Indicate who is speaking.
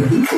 Speaker 1: Mm-hmm.